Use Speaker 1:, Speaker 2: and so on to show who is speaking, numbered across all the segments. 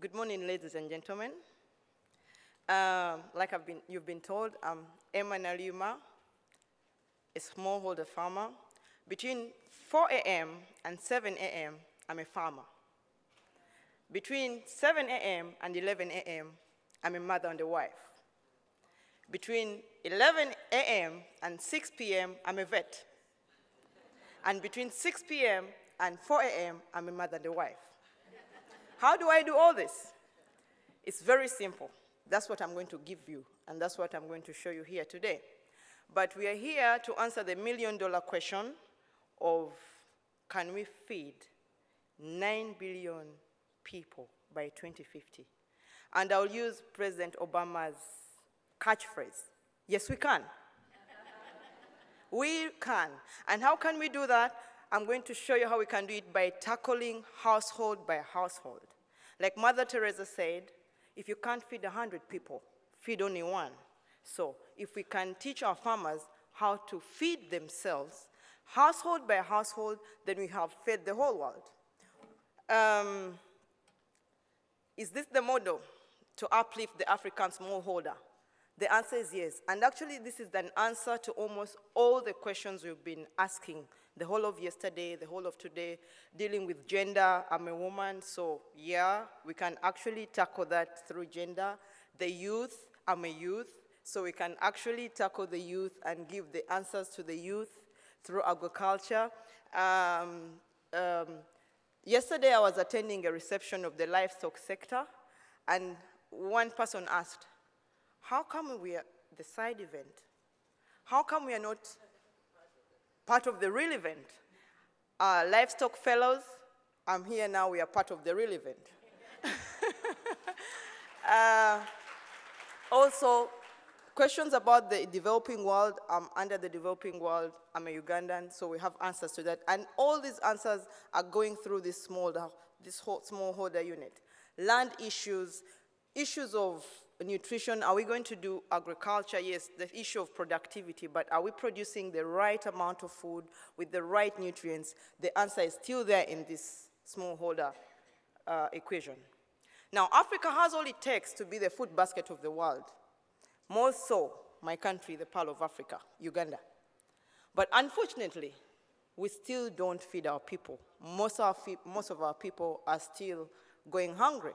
Speaker 1: Good morning, ladies and gentlemen. Um, like I've been, you've been told, I'm Emma Naluyima, a smallholder farmer. Between 4 a.m. and 7 a.m., I'm a farmer. Between 7 a.m. and 11 a.m., I'm a mother and a wife. Between 11 a.m. and 6 p.m., I'm a vet. And between 6 p.m. and 4 a.m., I'm a mother and a wife. How do I do all this? It's very simple. That's what I'm going to give you, and that's what I'm going to show you here today. But we are here to answer the million dollar question of can we feed 9 billion people by 2050? And I'll use President Obama's catchphrase yes, we can. we can. And how can we do that? I'm going to show you how we can do it by tackling household by household. Like Mother Teresa said, if you can't feed 100 people, feed only one. So if we can teach our farmers how to feed themselves, household by household, then we have fed the whole world. Um, is this the model to uplift the African smallholder? The answer is yes. And actually, this is an answer to almost all the questions we've been asking the whole of yesterday, the whole of today, dealing with gender. I'm a woman, so yeah, we can actually tackle that through gender. The youth, I'm a youth, so we can actually tackle the youth and give the answers to the youth through agriculture. Um, um, yesterday, I was attending a reception of the livestock sector, and one person asked, how come we are the side event? How come we are not part of the real event? Uh, livestock fellows, I'm here now, we are part of the real event. uh, also, questions about the developing world, I'm under the developing world, I'm a Ugandan, so we have answers to that. And all these answers are going through this small, this smallholder unit. Land issues, issues of nutrition, are we going to do agriculture? Yes, the issue of productivity, but are we producing the right amount of food with the right nutrients? The answer is still there in this smallholder uh, equation. Now, Africa has all it takes to be the food basket of the world. More so, my country, the Pearl of Africa, Uganda. But unfortunately, we still don't feed our people. Most of most of our people are still going hungry.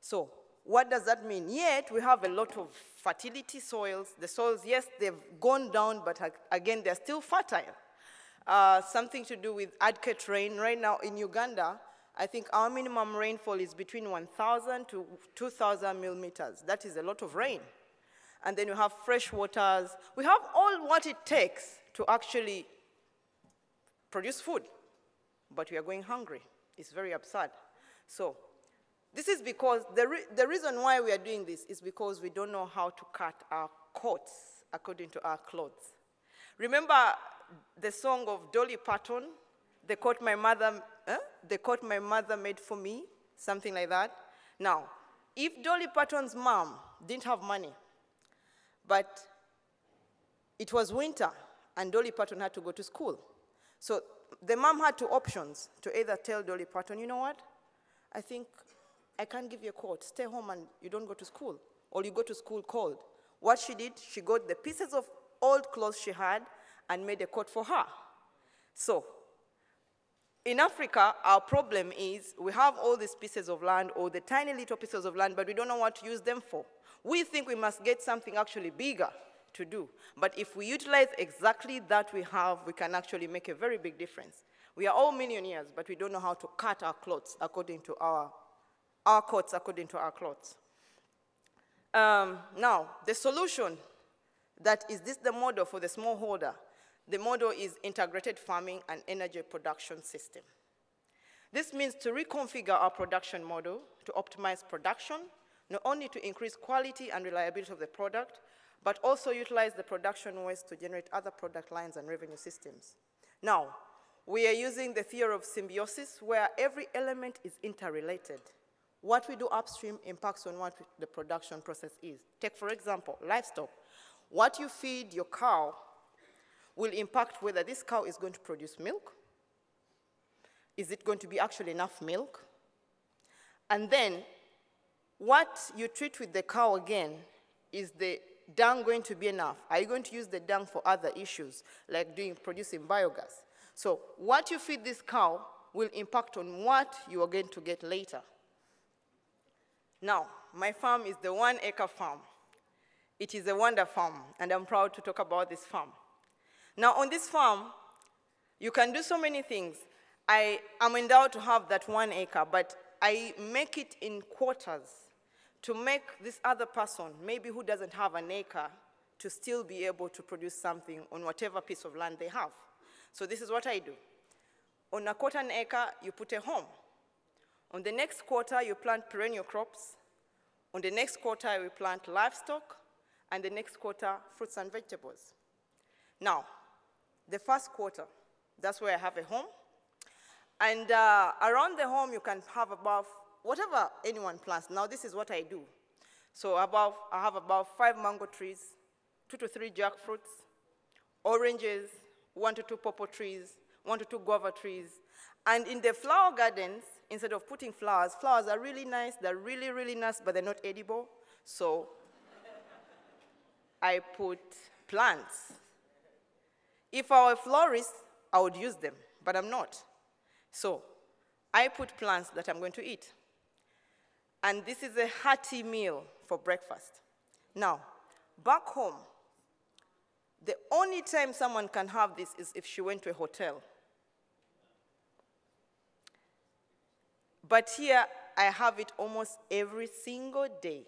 Speaker 1: So what does that mean? Yet we have a lot of fertility soils. The soils, yes, they've gone down, but again, they're still fertile. Uh, something to do with adequate rain. Right now in Uganda, I think our minimum rainfall is between 1,000 to 2,000 millimeters. That is a lot of rain. And then you have fresh waters. We have all what it takes to actually produce food, but we are going hungry. It's very absurd. So this is because the, re the reason why we are doing this is because we don't know how to cut our coats according to our clothes. Remember the song of Dolly Parton, the coat my mother, eh? the coat my mother made for me, something like that. Now, if Dolly Parton's mom didn't have money, but it was winter and Dolly Parton had to go to school, so the mom had two options to either tell Dolly Parton, you know what, I think I can't give you a coat. Stay home and you don't go to school. Or you go to school cold. What she did, she got the pieces of old clothes she had and made a coat for her. So, in Africa, our problem is we have all these pieces of land or the tiny little pieces of land, but we don't know what to use them for. We think we must get something actually bigger to do. But if we utilize exactly that we have, we can actually make a very big difference. We are all millionaires, but we don't know how to cut our clothes according to our our coats according to our clothes. Um, now, the solution that is this the model for the smallholder? The model is integrated farming and energy production system. This means to reconfigure our production model to optimize production, not only to increase quality and reliability of the product, but also utilize the production waste to generate other product lines and revenue systems. Now, we are using the theory of symbiosis where every element is interrelated. What we do upstream impacts on what the production process is. Take, for example, livestock. What you feed your cow will impact whether this cow is going to produce milk. Is it going to be actually enough milk? And then what you treat with the cow again is the dung going to be enough? Are you going to use the dung for other issues, like doing producing biogas? So what you feed this cow will impact on what you are going to get later. Now, my farm is the one acre farm. It is a wonder farm, and I'm proud to talk about this farm. Now, on this farm, you can do so many things. I am endowed to have that one acre, but I make it in quarters to make this other person, maybe who doesn't have an acre, to still be able to produce something on whatever piece of land they have. So this is what I do. On a quarter an acre, you put a home. On the next quarter, you plant perennial crops. On the next quarter, we plant livestock. And the next quarter, fruits and vegetables. Now, the first quarter, that's where I have a home. And uh, around the home, you can have about whatever anyone plants. Now, this is what I do. So above, I have about five mango trees, two to three jackfruits, oranges, one to two pawpaw trees, one to two guava trees. And in the flower gardens, instead of putting flowers, flowers are really nice, they're really, really nice, but they're not edible. So I put plants. If I were a florist, I would use them, but I'm not. So I put plants that I'm going to eat. And this is a hearty meal for breakfast. Now, back home, the only time someone can have this is if she went to a hotel. But here, I have it almost every single day.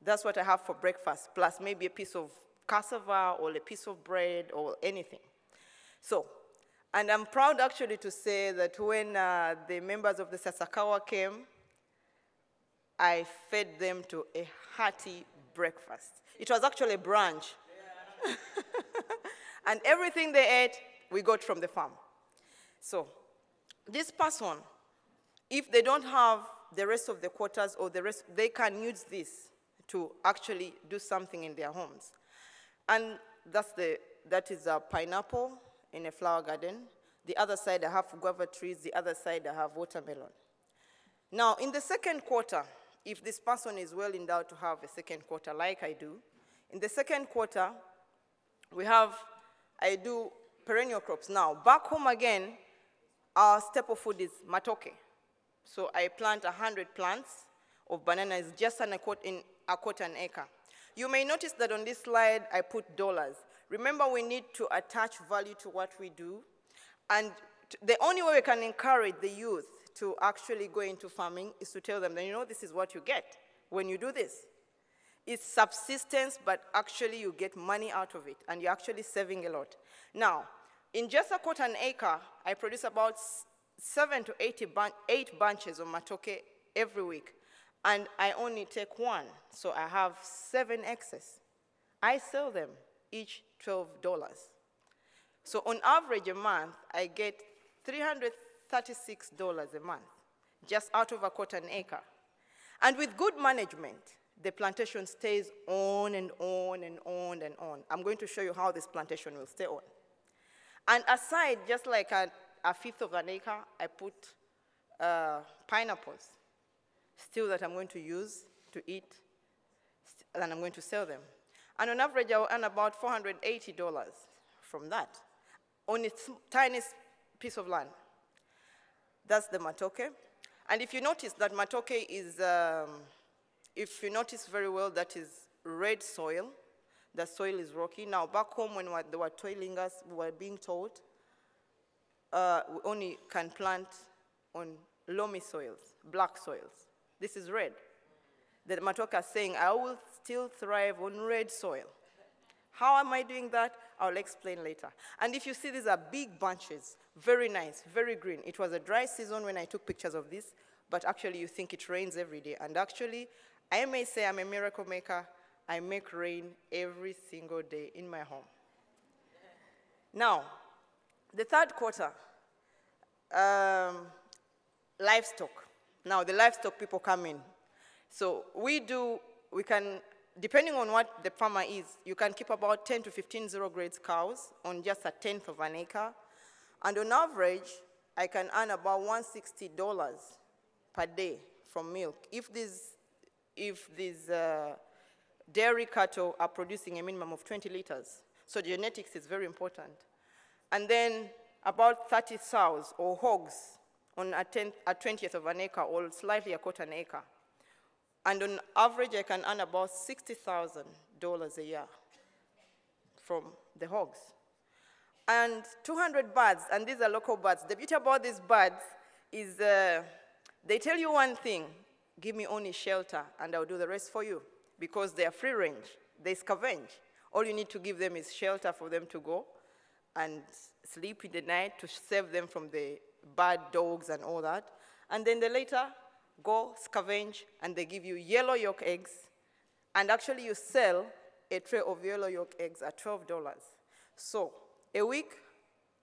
Speaker 1: That's what I have for breakfast, plus maybe a piece of cassava or a piece of bread or anything. So, and I'm proud actually to say that when uh, the members of the Sasakawa came, I fed them to a hearty breakfast. It was actually a brunch. Yeah. and everything they ate, we got from the farm. So, this person, if they don't have the rest of the quarters or the rest, they can use this to actually do something in their homes. And that's the, that is a pineapple in a flower garden. The other side I have guava trees, the other side I have watermelon. Now, in the second quarter, if this person is well endowed to have a second quarter like I do, in the second quarter, we have, I do perennial crops. Now, back home again, our staple food is matoke. So I plant 100 plants of bananas just in a, in a quarter an acre. You may notice that on this slide, I put dollars. Remember, we need to attach value to what we do. And the only way we can encourage the youth to actually go into farming is to tell them that, you know, this is what you get when you do this. It's subsistence, but actually you get money out of it, and you're actually saving a lot. Now, in just a quarter an acre, I produce about seven to 80 bun eight bunches of matoke every week, and I only take one, so I have seven excess. I sell them each $12. So on average a month, I get $336 a month, just out of a quarter an acre. And with good management, the plantation stays on and on and on and on. I'm going to show you how this plantation will stay on. And aside, just like a, a fifth of an acre, I put uh, pineapples, still that I'm going to use to eat, and I'm going to sell them. And on average, I will earn about $480 from that on a tiny piece of land. That's the matoke. And if you notice that matoke is, um, if you notice very well, that is red soil. The soil is rocky. Now, back home when they were toiling us, we were being told uh, we only can plant on loamy soils, black soils. This is red. The matoke is saying, I will still thrive on red soil. How am I doing that? I'll explain later. And if you see, these are big bunches, very nice, very green. It was a dry season when I took pictures of this, but actually you think it rains every day. And actually, I may say I'm a miracle maker. I make rain every single day in my home. Now, the third quarter, um, livestock. Now, the livestock people come in. So we do, we can depending on what the farmer is, you can keep about 10 to 15 zero grazed cows on just a tenth of an acre. And on average, I can earn about $160 per day from milk. If these, if these uh, dairy cattle are producing a minimum of 20 liters, so genetics is very important. And then about 30 sows or hogs on a, tenth, a 20th of an acre or slightly a quarter an acre. And on average, I can earn about $60,000 a year from the hogs. And 200 birds, and these are local birds. The beauty about these birds is uh, they tell you one thing, give me only shelter and I'll do the rest for you because they are free range, they scavenge. All you need to give them is shelter for them to go and sleep in the night to save them from the bad dogs and all that. And then they later go scavenge and they give you yellow yolk eggs. And actually you sell a tray of yellow yolk eggs at $12. So a week,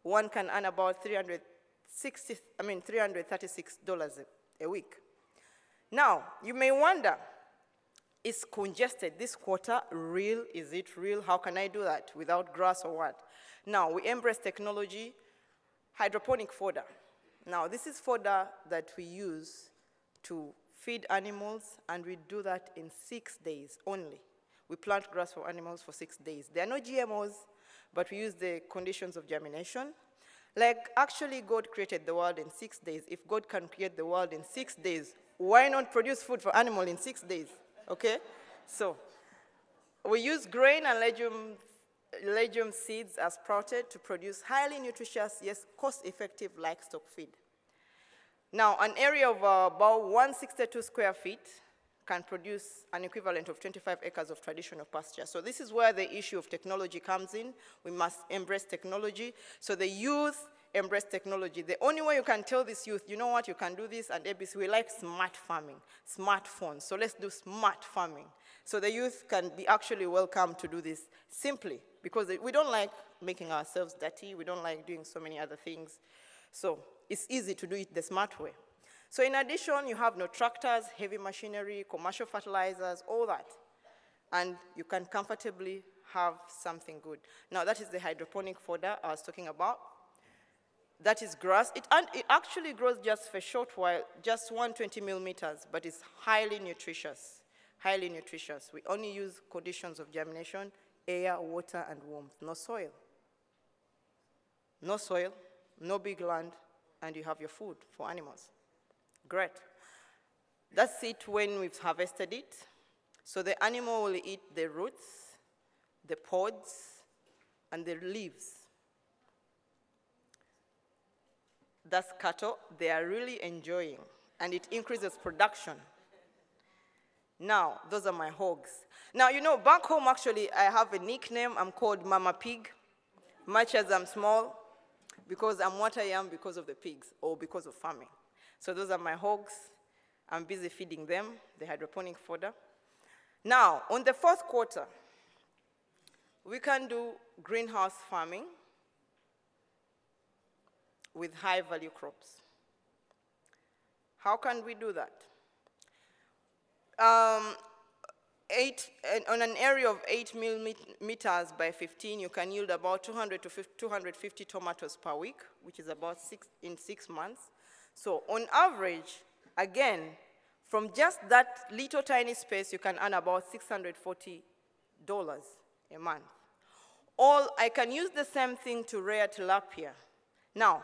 Speaker 1: one can earn about 360, I mean $336 a week. Now, you may wonder, is congested this quarter real? Is it real? How can I do that without grass or what? Now, we embrace technology, hydroponic fodder. Now, this is fodder that we use to feed animals, and we do that in six days only. We plant grass for animals for six days. There are no GMOs, but we use the conditions of germination. Like, actually, God created the world in six days. If God can create the world in six days, why not produce food for animal in six days? Okay? So, we use grain and legume, legume seeds are sprouted to produce highly nutritious, yes, cost-effective livestock feed. Now, an area of uh, about 162 square feet can produce an equivalent of 25 acres of traditional pasture. So this is where the issue of technology comes in. We must embrace technology. So the youth embrace technology. The only way you can tell this youth, you know what, you can do this, and ABC, we like smart farming, smartphones. So let's do smart farming. So the youth can be actually welcome to do this simply because we don't like making ourselves dirty. We don't like doing so many other things. So it's easy to do it the smart way. So in addition, you have no tractors, heavy machinery, commercial fertilizers, all that. And you can comfortably have something good. Now that is the hydroponic fodder I was talking about. That is grass. It, it actually grows just for a short while, just 120 millimeters, but it's highly nutritious, highly nutritious. We only use conditions of germination, air, water, and warmth, no soil. No soil, no big land, and you have your food for animals. Great. That's it when we've harvested it. So the animal will eat the roots, the pods, and the leaves. That's cattle. They are really enjoying, and it increases production. Now, those are my hogs. Now, you know, back home, actually, I have a nickname. I'm called Mama Pig, much as I'm small, because I'm what I am because of the pigs or because of farming. So those are my hogs. I'm busy feeding them the hydroponic fodder. Now, on the fourth quarter, we can do greenhouse farming with high value crops. How can we do that? Um, eight, on an area of 8 millimeters by 15, you can yield about 200 to 250 tomatoes per week, which is about six, in six months. So on average, again, from just that little tiny space, you can earn about $640 a month. Or I can use the same thing to rear tilapia. Now,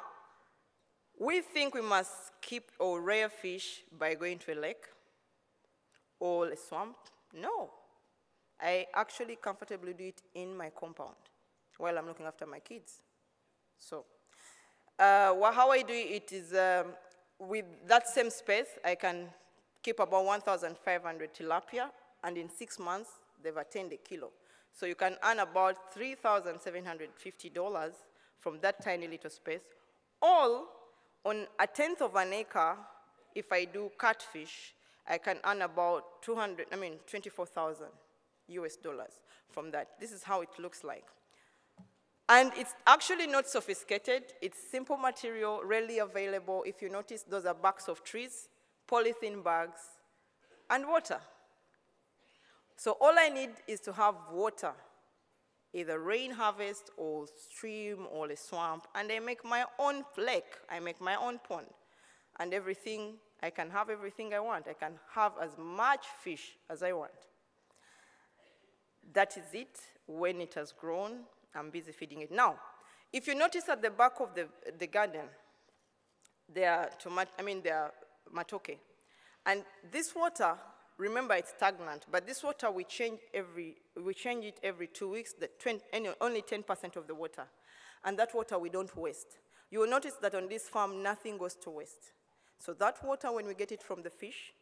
Speaker 1: we think we must keep or rare fish by going to a lake or a swamp. No. I actually comfortably do it in my compound while I'm looking after my kids. So uh, well, how I do it is um, with that same space, I can keep about 1,500 tilapia, and in six months, they've attained a kilo. So you can earn about $3,750 from that tiny little space, all on a tenth of an acre, if I do catfish, I can earn about 200, I mean, 24,000 US dollars from that. This is how it looks like. And it's actually not sophisticated. It's simple material, readily available. If you notice, those are barks of trees, polythene bags, and water. So all I need is to have water, either rain harvest or stream or a swamp, and I make my own lake. I make my own pond. And everything I can have everything I want. I can have as much fish as I want. That is it. When it has grown, I'm busy feeding it. Now, if you notice at the back of the, the garden, there are tomato, I mean, there are matoke. And this water, remember it's stagnant, but this water we change every, we change it every two weeks, the 20, only 10% of the water. And that water we don't waste. You will notice that on this farm, nothing goes to waste. So that water, when we get it from the fish,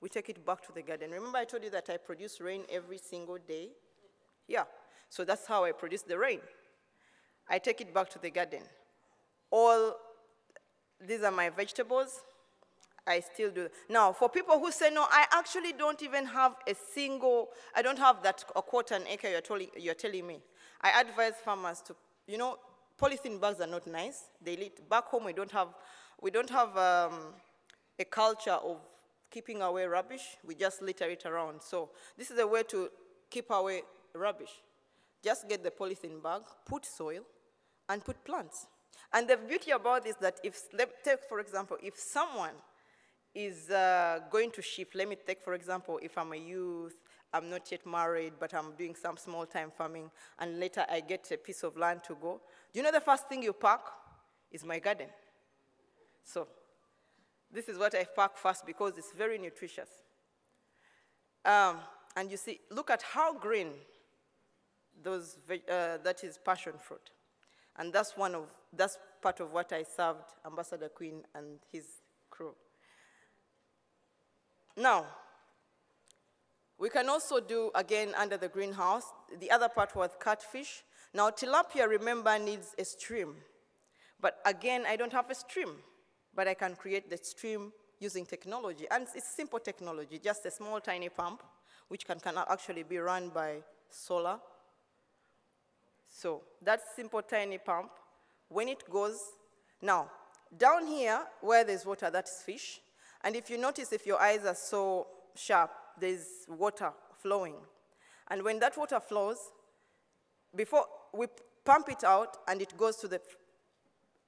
Speaker 1: we take it back to the garden. Remember I told you that I produce rain every single day? Yeah, so that's how I produce the rain. I take it back to the garden. All, these are my vegetables. I still do. Now, for people who say, no, I actually don't even have a single, I don't have that a quarter an acre you're, telling, you're telling me. I advise farmers to, you know, polythene bags are not nice. They lead, back home we don't have, we don't have um, a culture of keeping away rubbish. We just litter it around. So this is a way to keep away rubbish. Just get the polythene bag, put soil, and put plants. And the beauty about this is that if, take for example, if someone is uh, going to shift, let me take for example, if I'm a youth, I'm not yet married, but I'm doing some small time farming, and later I get a piece of land to go. Do you know the first thing you pack is my garden? So this is what I pack first because it's very nutritious. Um, and you see, look at how green those, uh, that is passion fruit. And that's one of, that's part of what I served Ambassador Quinn and his crew. Now, we can also do, again, under the greenhouse, the other part was catfish. Now, tilapia, remember, needs a stream. But again, I don't have a stream, but I can create the stream using technology. And it's simple technology, just a small, tiny pump, which can, can actually be run by solar so that simple tiny pump, when it goes, now, down here where there's water, that's fish. And if you notice, if your eyes are so sharp, there's water flowing. And when that water flows, before we pump it out and it goes to the,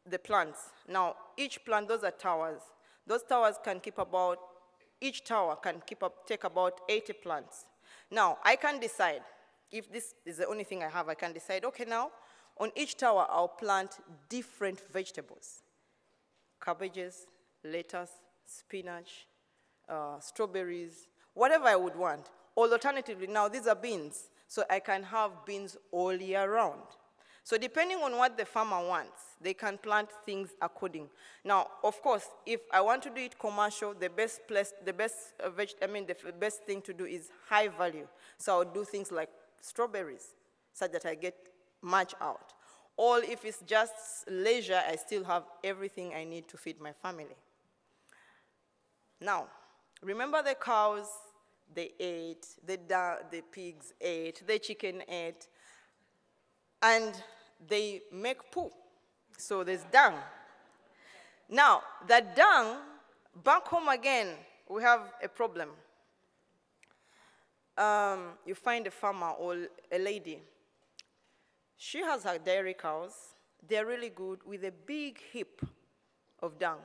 Speaker 1: the plants. Now, each plant, those are towers. Those towers can keep about, each tower can keep up, take about 80 plants. Now, I can decide if this is the only thing I have, I can decide, okay, now, on each tower, I'll plant different vegetables. Cabbages, lettuce, spinach, uh, strawberries, whatever I would want. Or alternatively, now these are beans, so I can have beans all year round. So depending on what the farmer wants, they can plant things according. Now, of course, if I want to do it commercial, the best place, the best, uh, I mean, the best thing to do is high value. So I'll do things like strawberries such that I get much out. Or if it's just leisure, I still have everything I need to feed my family. Now, remember the cows, they ate, the, the pigs ate, the chicken ate, and they make poo. So there's dung. Now, that dung, back home again, we have a problem um, you find a farmer or a lady. She has her dairy cows. They're really good with a big heap of dung.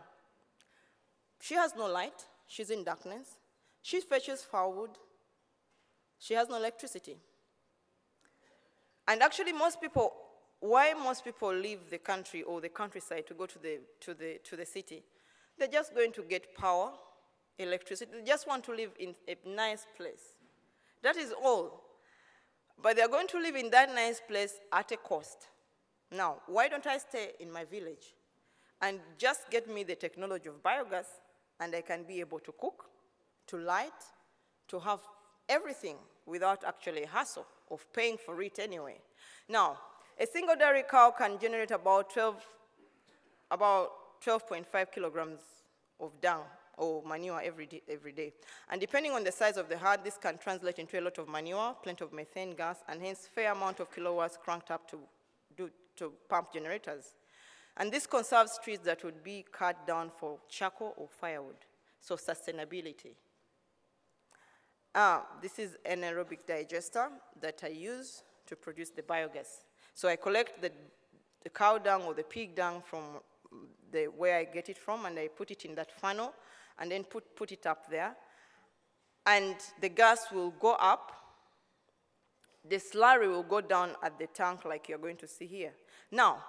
Speaker 1: She has no light. She's in darkness. She fetches firewood. She has no electricity. And actually, most people, why most people leave the country or the countryside to go to the, to the, to the city, they're just going to get power, electricity. They just want to live in a nice place. That is all. But they're going to live in that nice place at a cost. Now, why don't I stay in my village and just get me the technology of biogas and I can be able to cook, to light, to have everything without actually hassle of paying for it anyway. Now, a single dairy cow can generate about 12, about 12.5 kilograms of dung or manure every day, every day. And depending on the size of the herd, this can translate into a lot of manure, plenty of methane gas, and hence fair amount of kilowatts cranked up to, do, to pump generators. And this conserves trees that would be cut down for charcoal or firewood. So sustainability. Ah, this is an aerobic digester that I use to produce the biogas. So I collect the, the cow dung or the pig dung from the, where I get it from, and I put it in that funnel, and then put, put it up there. And the gas will go up. The slurry will go down at the tank like you're going to see here. Now,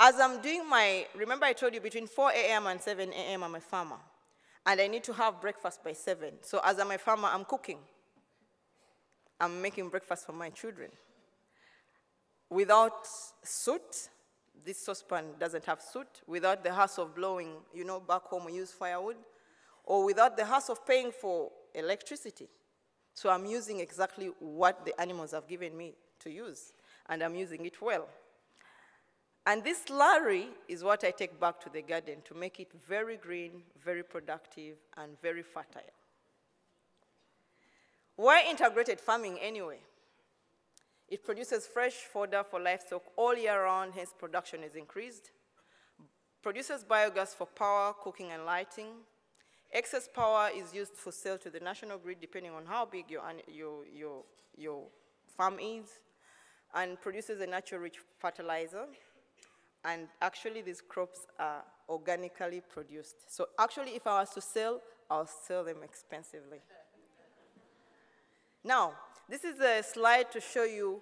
Speaker 1: as I'm doing my, remember I told you between 4 a.m. and 7 a.m. I'm a farmer. And I need to have breakfast by 7. So as I'm a farmer, I'm cooking. I'm making breakfast for my children. Without soot, this saucepan doesn't have soot, without the hassle of blowing, you know, back home we use firewood, or without the hassle of paying for electricity. So I'm using exactly what the animals have given me to use, and I'm using it well. And this slurry is what I take back to the garden to make it very green, very productive, and very fertile. Why integrated farming anyway? It produces fresh fodder for livestock all year round, hence production is increased. Produces biogas for power, cooking, and lighting. Excess power is used for sale to the national grid, depending on how big your, your, your, your farm is, and produces a natural-rich fertilizer. And actually, these crops are organically produced. So actually, if I was to sell, I'll sell them expensively. Now, this is a slide to show you,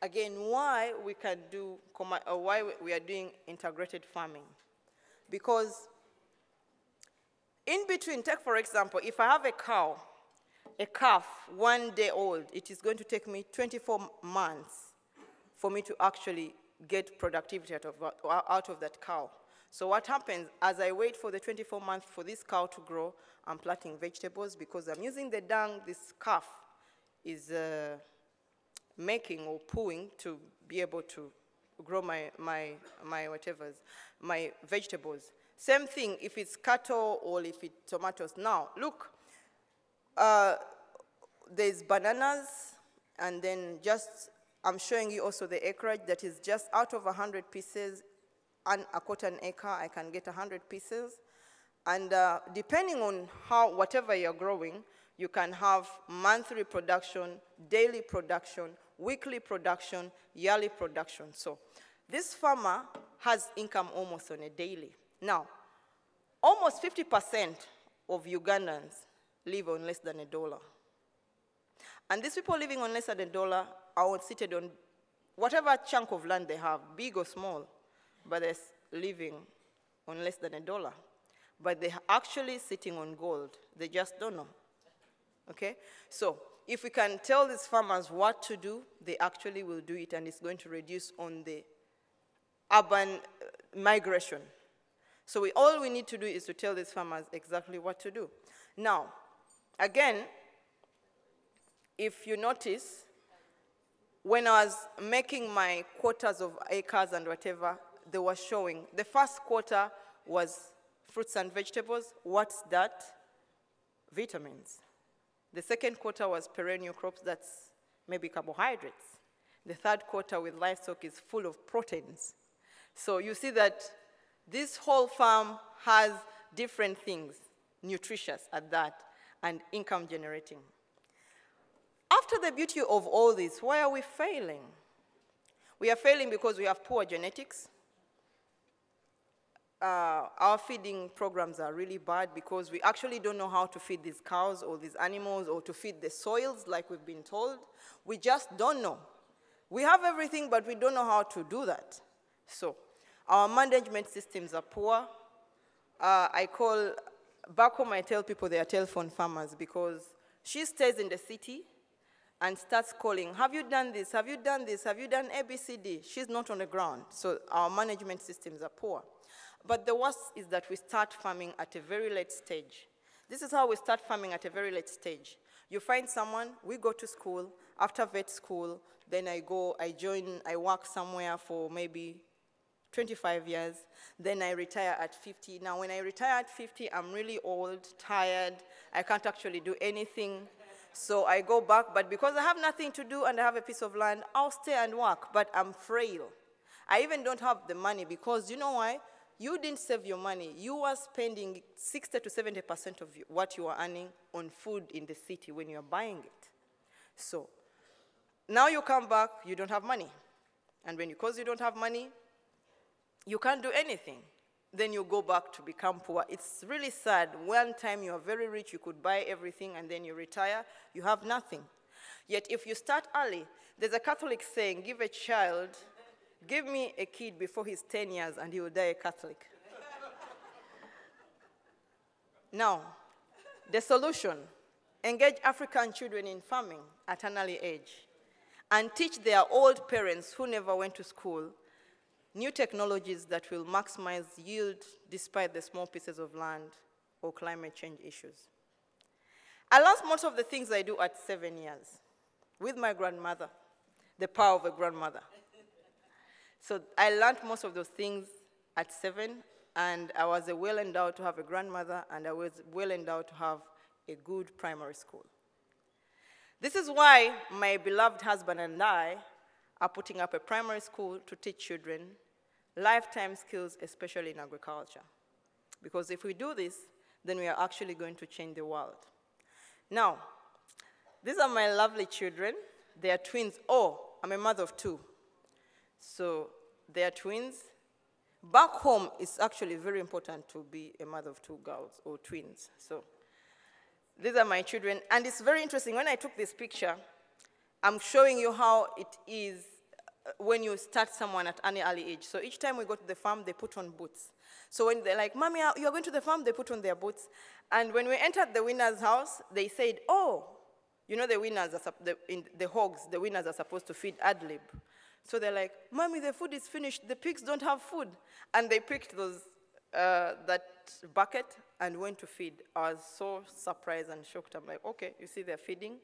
Speaker 1: again, why we can do, or uh, why we are doing integrated farming. Because in between, take for example, if I have a cow, a calf, one day old, it is going to take me 24 months for me to actually get productivity out of, out of that cow. So what happens, as I wait for the 24 months for this cow to grow, I'm planting vegetables because I'm using the dung this calf is uh, making or pooing to be able to grow my, my, my whatever's, my vegetables. Same thing if it's cattle or if it's tomatoes. Now, look, uh, there's bananas, and then just, I'm showing you also the acreage that is just out of 100 pieces, and a quarter an acre, I can get 100 pieces. And uh, depending on how, whatever you're growing, you can have monthly production, daily production, weekly production, yearly production. So this farmer has income almost on a daily. Now, almost 50% of Ugandans live on less than a dollar. And these people living on less than a dollar are seated on whatever chunk of land they have, big or small, but they're living on less than a dollar. But they're actually sitting on gold. They just don't know. Okay? So if we can tell these farmers what to do, they actually will do it and it's going to reduce on the urban uh, migration. So we, all we need to do is to tell these farmers exactly what to do. Now, again, if you notice, when I was making my quotas of acres and whatever, they were showing, the first quarter was fruits and vegetables. What's that? Vitamins. The second quarter was perennial crops, that's maybe carbohydrates. The third quarter with livestock is full of proteins. So you see that this whole farm has different things, nutritious at that, and income generating. After the beauty of all this, why are we failing? We are failing because we have poor genetics, uh, our feeding programs are really bad because we actually don't know how to feed these cows or these animals or to feed the soils like we've been told. We just don't know. We have everything, but we don't know how to do that. So our management systems are poor. Uh, I call, back home I tell people they are telephone farmers because she stays in the city and starts calling, have you done this, have you done this, have you done ABCD? She's not on the ground, so our management systems are poor. But the worst is that we start farming at a very late stage. This is how we start farming at a very late stage. You find someone, we go to school, after vet school, then I go, I join, I work somewhere for maybe 25 years, then I retire at 50. Now, when I retire at 50, I'm really old, tired, I can't actually do anything. So I go back, but because I have nothing to do and I have a piece of land, I'll stay and work, but I'm frail. I even don't have the money because you know why? you didn't save your money. You were spending 60 to 70% of what you were earning on food in the city when you're buying it. So now you come back, you don't have money. And when because you don't have money, you can't do anything. Then you go back to become poor. It's really sad. One time you are very rich, you could buy everything, and then you retire, you have nothing. Yet if you start early, there's a Catholic saying, give a child, give me a kid before he's 10 years and he will die a Catholic. now, the solution, engage African children in farming at an early age and teach their old parents who never went to school new technologies that will maximize yield despite the small pieces of land or climate change issues. I learned most of the things I do at seven years with my grandmother, the power of a grandmother. So I learned most of those things at seven, and I was well endowed to have a grandmother, and I was well endowed to have a good primary school. This is why my beloved husband and I are putting up a primary school to teach children lifetime skills, especially in agriculture. Because if we do this, then we are actually going to change the world. Now, these are my lovely children. They are twins. Oh, I'm a mother of two. So they are twins. Back home, it's actually very important to be a mother of two girls or twins. So these are my children. And it's very interesting. When I took this picture, I'm showing you how it is uh, when you start someone at any early age. So each time we go to the farm, they put on boots. So when they're like, Mommy, you're going to the farm, they put on their boots. And when we entered the weaner's house, they said, Oh, you know the weaners, are, the, in the hogs, the weaners are supposed to feed ad lib. So they're like, Mommy, the food is finished. The pigs don't have food. And they picked those, uh, that bucket and went to feed. I was so surprised and shocked. I'm like, okay, you see they're feeding.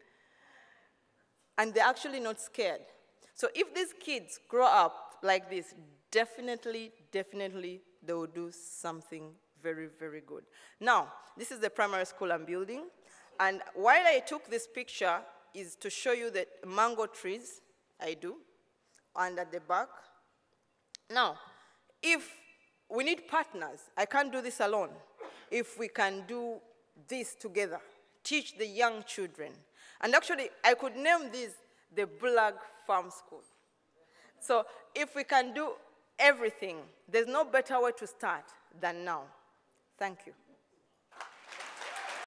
Speaker 1: And they're actually not scared. So if these kids grow up like this, definitely, definitely they will do something very, very good. Now, this is the primary school I'm building. And while I took this picture is to show you the mango trees, I do, and at the back. Now, if we need partners, I can't do this alone. If we can do this together, teach the young children. And actually, I could name this the Borlaug Farm School. So if we can do everything, there's no better way to start than now. Thank you.